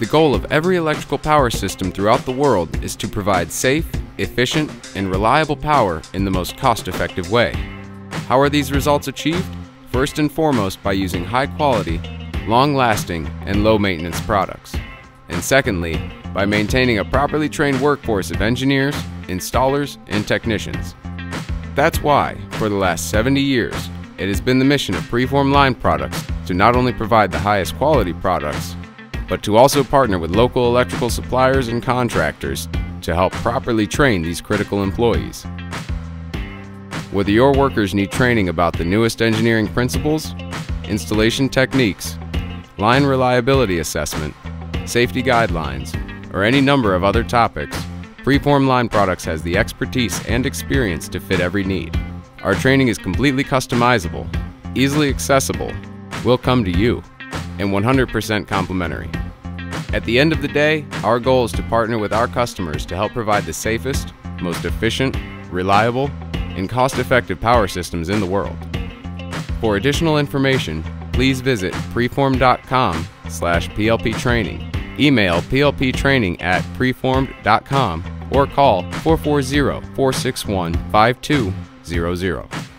The goal of every electrical power system throughout the world is to provide safe, efficient, and reliable power in the most cost-effective way. How are these results achieved? First and foremost by using high quality, long lasting, and low maintenance products. And secondly, by maintaining a properly trained workforce of engineers, installers, and technicians. That's why, for the last 70 years, it has been the mission of Preformed Line Products to not only provide the highest quality products, but to also partner with local electrical suppliers and contractors to help properly train these critical employees. Whether your workers need training about the newest engineering principles, installation techniques, line reliability assessment, safety guidelines, or any number of other topics, Preformed Line Products has the expertise and experience to fit every need. Our training is completely customizable, easily accessible, will come to you, and 100% complimentary. At the end of the day, our goal is to partner with our customers to help provide the safest, most efficient, reliable, and cost-effective power systems in the world. For additional information, please visit preformed.com slash plptraining, email plptraining at preformed.com, or call 440-461-5200.